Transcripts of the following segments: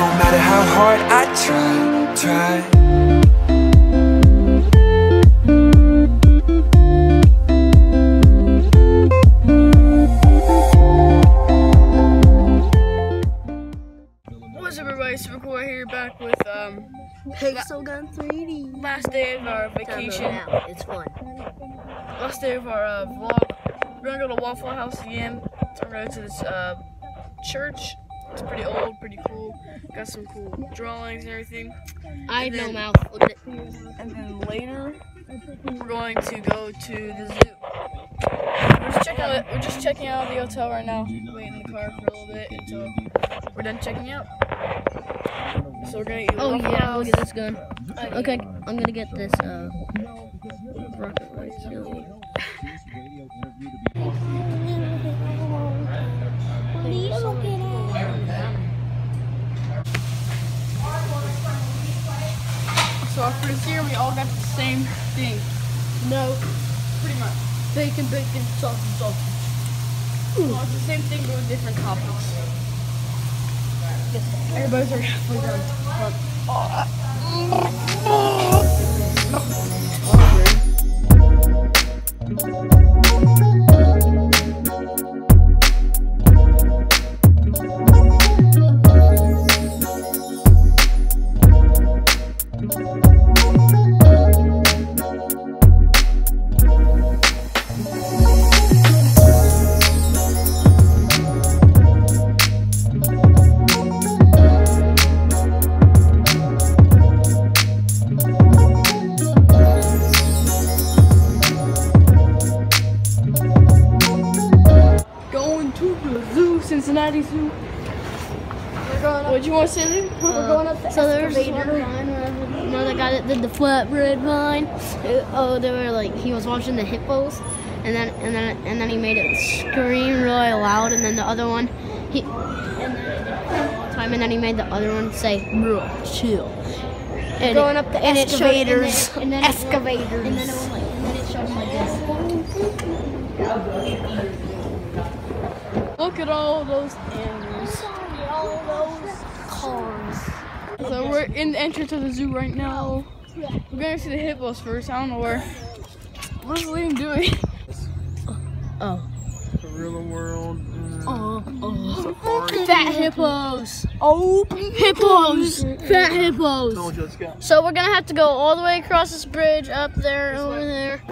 No matter how hard I try, try What's up, everybody? Super cool right here, back with um Pixel Gun 3D. last day of our vacation. It's fun. last day of our uh, vlog. We're gonna go to Waffle House again. So we're going to go to this uh, church. It's pretty old, pretty cool. Got some cool drawings and everything. I And have no mouth. Look at. And then later, we're going to go to the zoo. We're just checking out. We're just checking out the hotel right now. Waiting in the car for a little bit until we're done checking out. So we're gonna eat. Oh yeah, look at this gun. I- Okay, I'm gonna get this uh rocket launcher. For year, we all got the same thing. No, Pretty much. bacon, bacon, sausage, sausage. Well, it's the same thing but with different toppings. Everybody's already halfway done. Going uh, the so there's this one line where you know the guy that did the flatbread line. Uh, Oh, they were like he was watching the hippos, and then and then and then he made it scream really loud, and then the other one he and then it did it one time, and then he made the other one say, "Bro, chill." And Going it- up the and it showed- and then- excavators. and then Excavators. and then it was like, and then it showed him like this. Look at all those animals. All those cars. So we're in the entrance of the zoo right now. We're gonna see the hippos first. I don't know where. What's Liam doing? Oh. Gorilla World. Mm. Oh, oh. Fat hippos. Oh, hippos. Fat hippos. Don't just go. So we're gonna have to go all the way across this bridge up there, over there.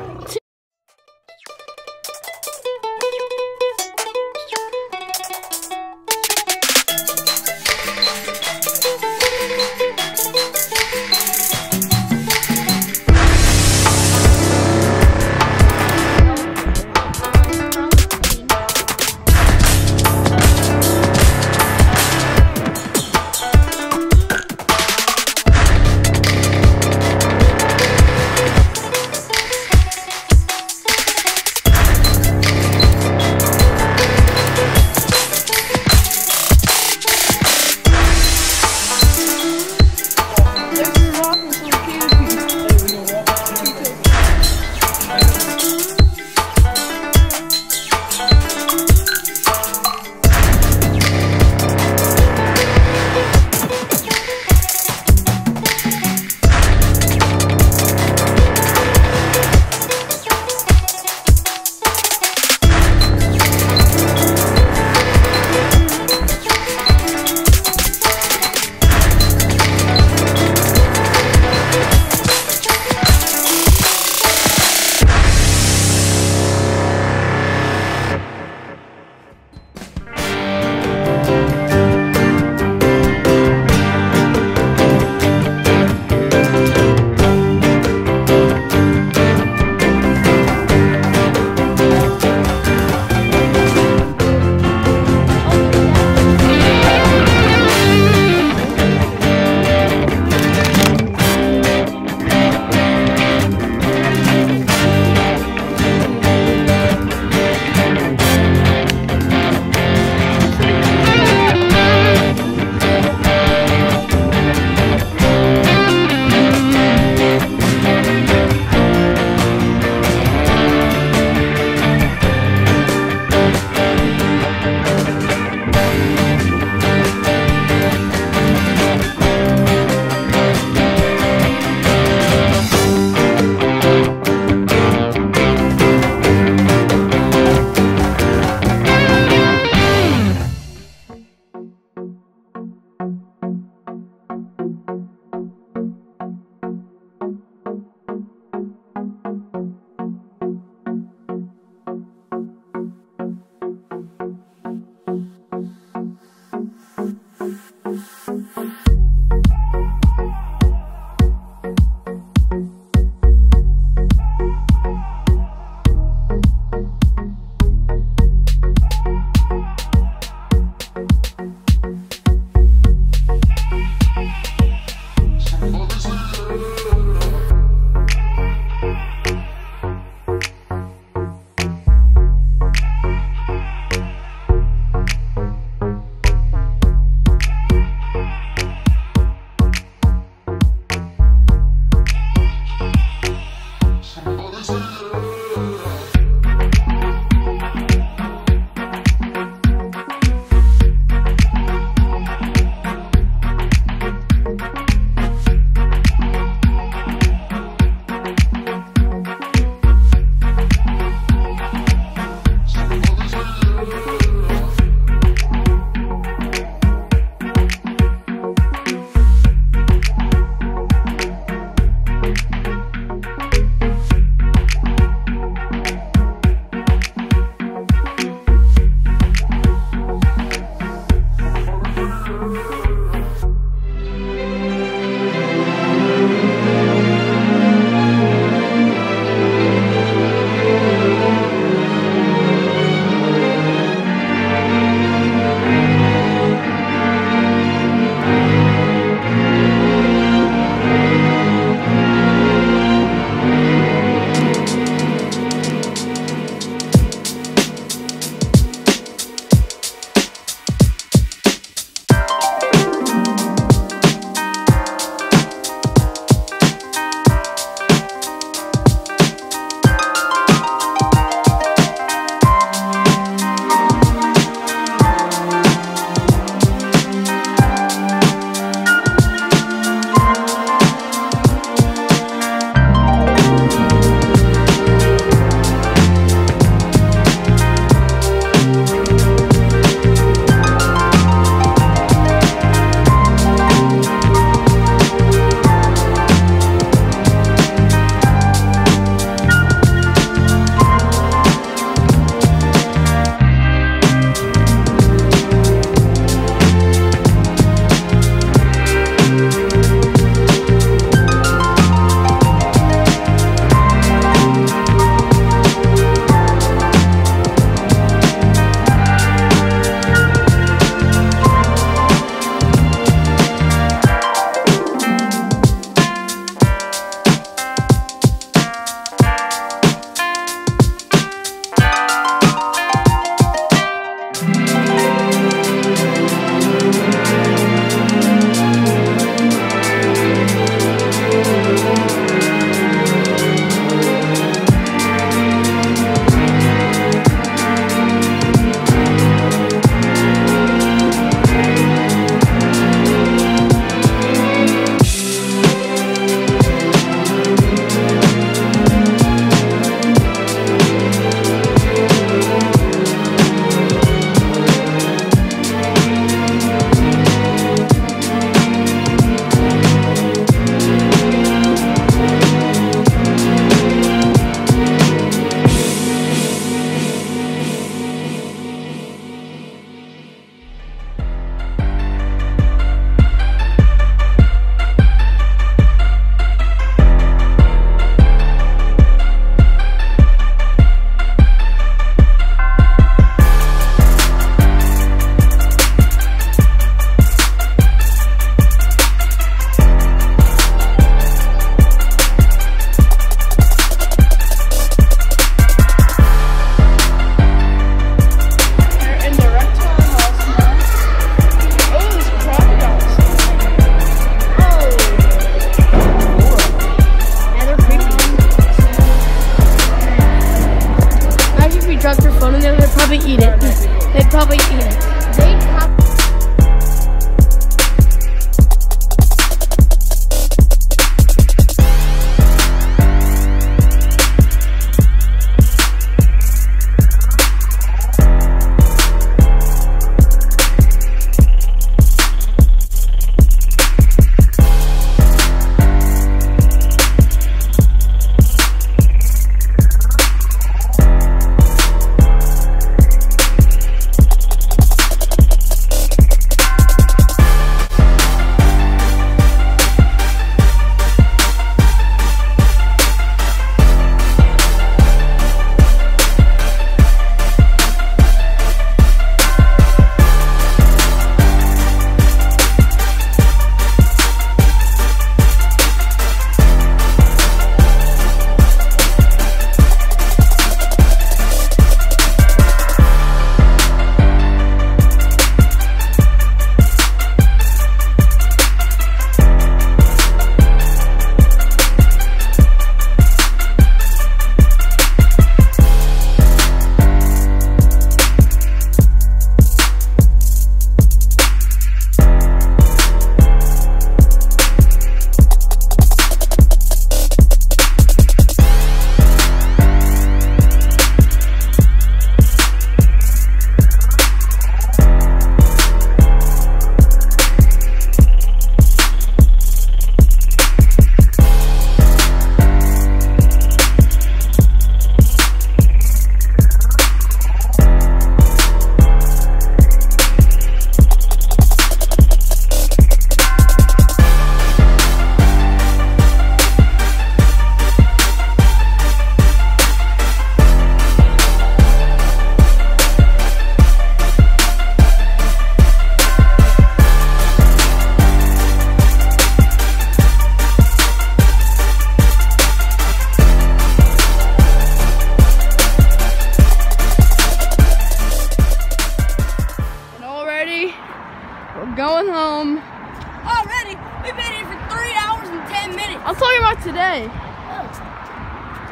Home. Already? We've been here for three hours and ten minutes. I'm talking about today.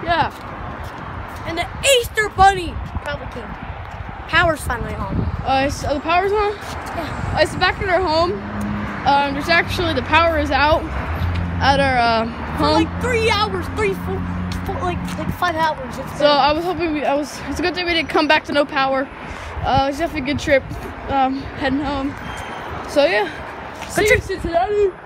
Yeah. And the Easter Bunny probably came. Power's finally on. Uh, so the power's on? Yeah. It's back at our home. Um, there's actually, the power is out at our uh, For home. like three hours, three, four, four like like five hours. So I was hoping we, I was, it's a good thing we didn't come back to no power. Uh, it was definitely a good trip, um, heading home. So yeah. See you, Cincinnati.